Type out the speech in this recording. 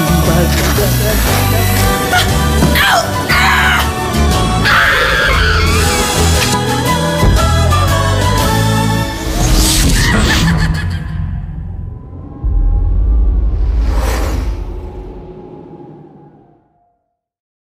yang